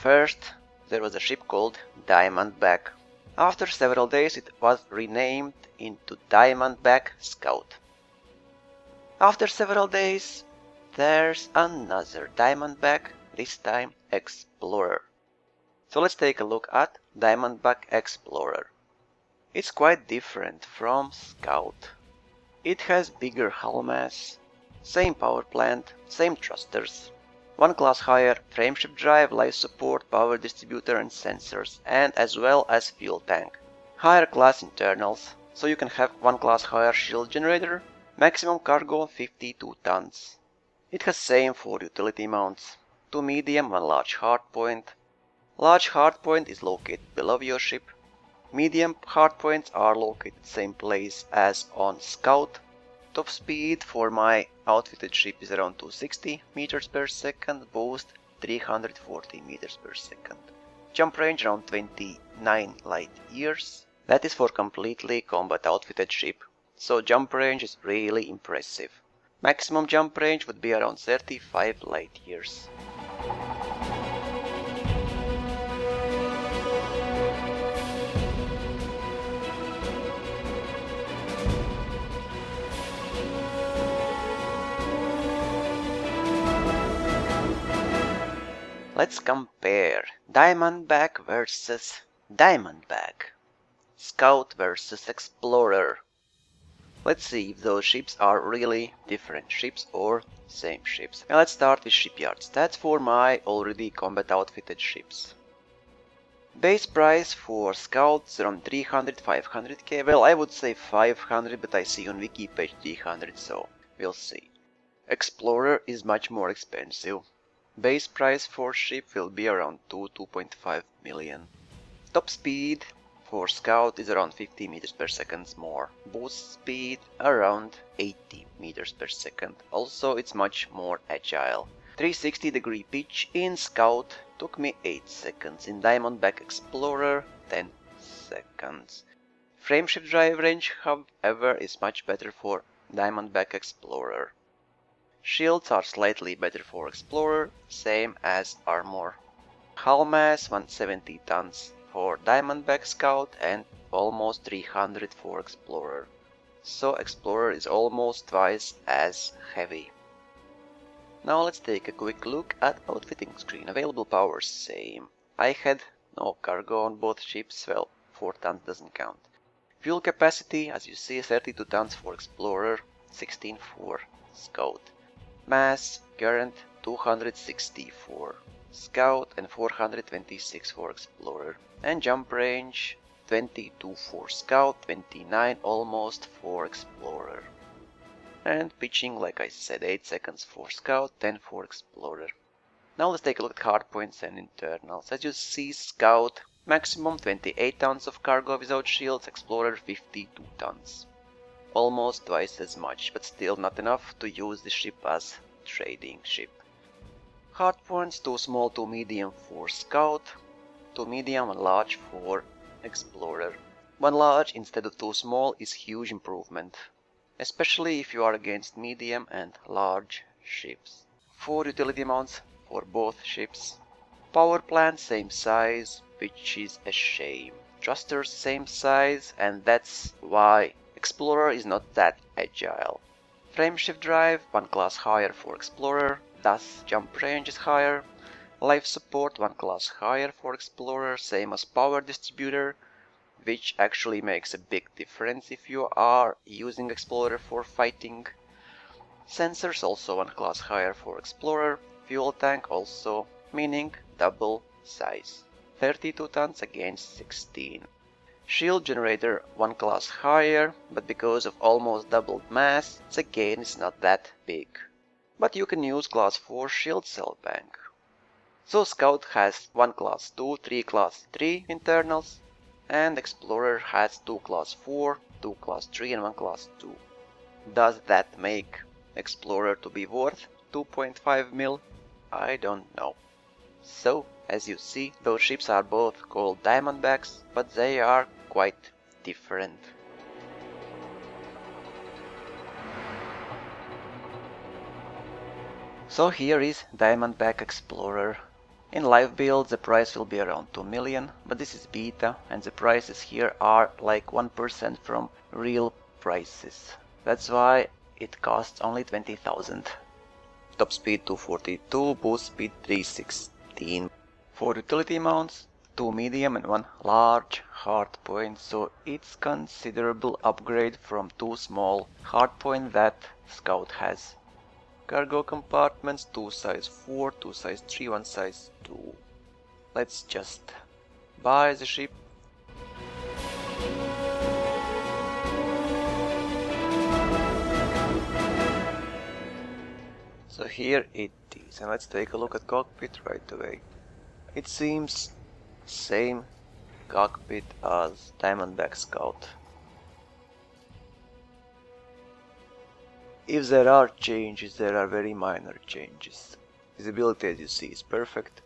first there was a ship called Diamondback. After several days it was renamed into Diamondback Scout. After several days there's another Diamondback, this time Explorer. So let's take a look at Diamondback Explorer. It's quite different from Scout. It has bigger hull mass, same power plant, same thrusters, one class higher frameshift drive, life support, power distributor and sensors, and as well as fuel tank. Higher class internals, so you can have one class higher shield generator, maximum cargo 52 tons. It has same 4 utility mounts, 2 medium, 1 large hardpoint. Large hardpoint is located below your ship. Medium hardpoints are located same place as on Scout Top speed for my outfitted ship is around 260 meters per second, boost 340 meters per second. Jump range around 29 light years. That is for completely combat outfitted ship, so jump range is really impressive. Maximum jump range would be around 35 light years. Let's compare Diamondback versus Diamondback. Scout versus Explorer. Let's see if those ships are really different ships or same ships. Now let's start with shipyard stats for my already combat outfitted ships. Base price for Scouts around 300-500k. Well, I would say 500, but I see on wiki page 300, so we'll see. Explorer is much more expensive. Base price for ship will be around 2-2.5 million. Top speed for Scout is around 50 meters per second more. Boost speed around 80 meters per second. Also it's much more agile. 360 degree pitch in Scout took me 8 seconds. In Diamondback Explorer 10 seconds. Frameshift drive range however is much better for Diamondback Explorer. Shields are slightly better for Explorer, same as armor. Hull mass 170 tons for Diamondback Scout and almost 300 for Explorer. So Explorer is almost twice as heavy. Now let's take a quick look at outfitting screen. Available powers same. I had no cargo on both ships, well 4 tons doesn't count. Fuel capacity as you see 32 tons for Explorer, 16 for Scout. Mass current 264 Scout and 426 for Explorer. And jump range 22 for Scout, 29 almost for Explorer. And pitching, like I said, 8 seconds for Scout, 10 for Explorer. Now let's take a look at hardpoints and internals. As you see, Scout maximum 28 tons of cargo without shields, Explorer 52 tons almost twice as much, but still not enough to use the ship as trading ship. Hardpoints two small two medium for Scout, two medium and large for Explorer. One large instead of two small is huge improvement, especially if you are against medium and large ships. Four utility mounts for both ships. Power plant same size, which is a shame. Thrusters same size and that's why Explorer is not that agile. Frameshift drive, one class higher for Explorer, thus jump range is higher. Life support, one class higher for Explorer, same as power distributor, which actually makes a big difference if you are using Explorer for fighting. Sensors also one class higher for Explorer, fuel tank also, meaning double size. 32 tons against 16. Shield generator one class higher, but because of almost doubled mass, the gain is not that big. But you can use class 4 shield cell bank. So Scout has one class 2, 3 class 3 internals, and Explorer has 2 class 4, 2 class 3 and 1 class 2. Does that make Explorer to be worth 2.5 mil? I don't know. So, as you see, those ships are both called Diamondbacks, but they are quite different. So here is Diamondback Explorer. In live build the price will be around 2 million, but this is beta and the prices here are like 1% from real prices. That's why it costs only 20,000. Top speed 242, boost speed 316. For utility mounts, two medium and one large hardpoint, so it's considerable upgrade from two small hardpoint that Scout has. Cargo compartments, two size 4, two size 3, one size 2. Let's just buy the ship So here it is, and let's take a look at cockpit right away. It seems same cockpit as Diamondback Scout. If there are changes, there are very minor changes. Visibility as you see is perfect.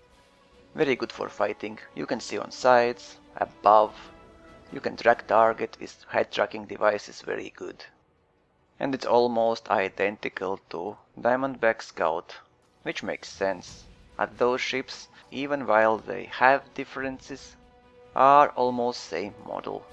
Very good for fighting. You can see on sides, above. You can track target with head tracking devices very good and it's almost identical to Diamondback Scout, which makes sense, as those ships, even while they have differences, are almost same model.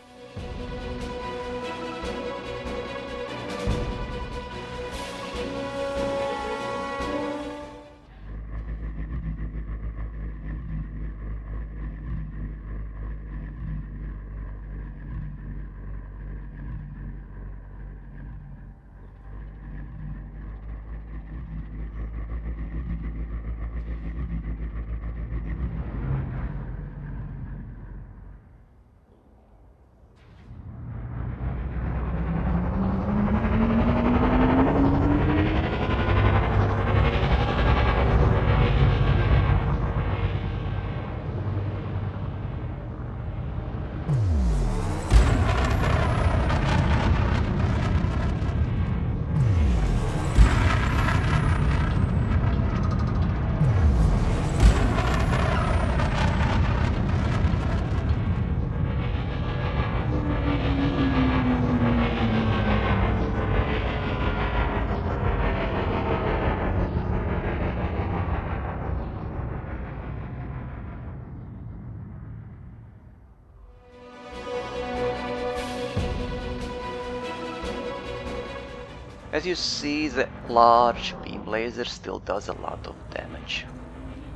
As you see, the large beam laser still does a lot of damage.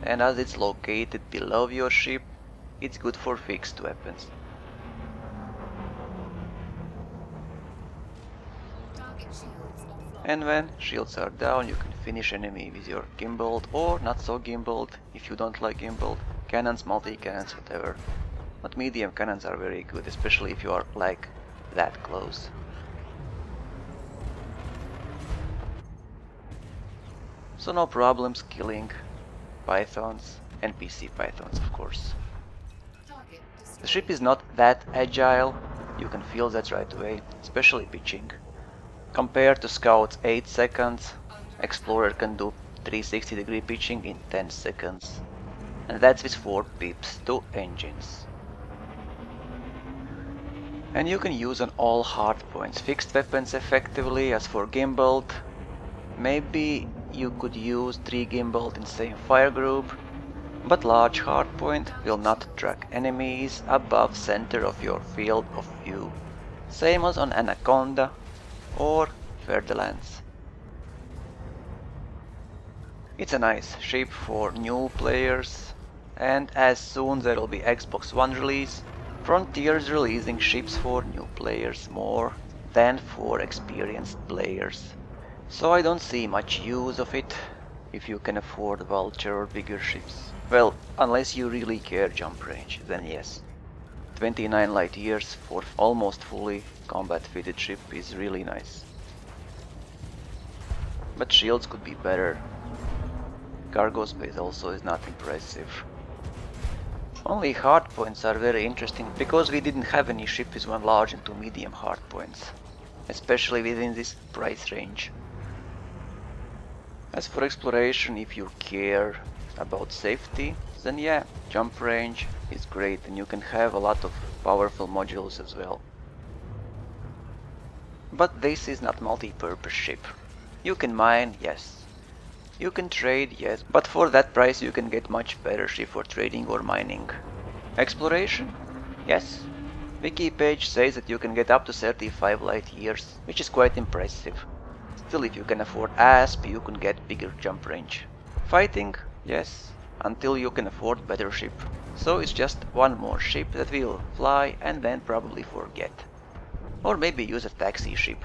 And as it's located below your ship, it's good for fixed weapons. And when shields are down, you can finish enemy with your gimbaled or not so gimbaled, if you don't like gimbaled, cannons, multi-cannons, whatever. But medium cannons are very good, especially if you are like that close. So no problems killing pythons, NPC pythons of course. The ship is not that agile, you can feel that right away, especially pitching. Compared to Scout's 8 seconds, Explorer can do 360 degree pitching in 10 seconds. And that's with 4 pips, 2 engines. And you can use on all hardpoints fixed weapons effectively as for gimbaled. Maybe you could use 3 gimbal in same fire group, but large hardpoint will not track enemies above center of your field of view, same as on Anaconda or Fer-de-Lance. It's a nice ship for new players, and as soon there will be Xbox One release, Frontier is releasing ships for new players more than for experienced players. So I don't see much use of it if you can afford Vulture or bigger ships. Well, unless you really care jump range, then yes. 29 light years for almost fully combat fitted ship is really nice. But shields could be better. Cargo space also is not impressive. Only hardpoints are very interesting because we didn't have any ship with one large and two medium hardpoints, especially within this price range. As for exploration, if you care about safety, then yeah, jump range is great and you can have a lot of powerful modules as well. But this is not multi-purpose ship. You can mine, yes. You can trade, yes, but for that price you can get much better ship for trading or mining. Exploration? Yes. Wiki page says that you can get up to 35 light years, which is quite impressive. Still, if you can afford ASP, you can get bigger jump range. Fighting? Yes, until you can afford better ship. So it's just one more ship that will fly and then probably forget. Or maybe use a taxi ship.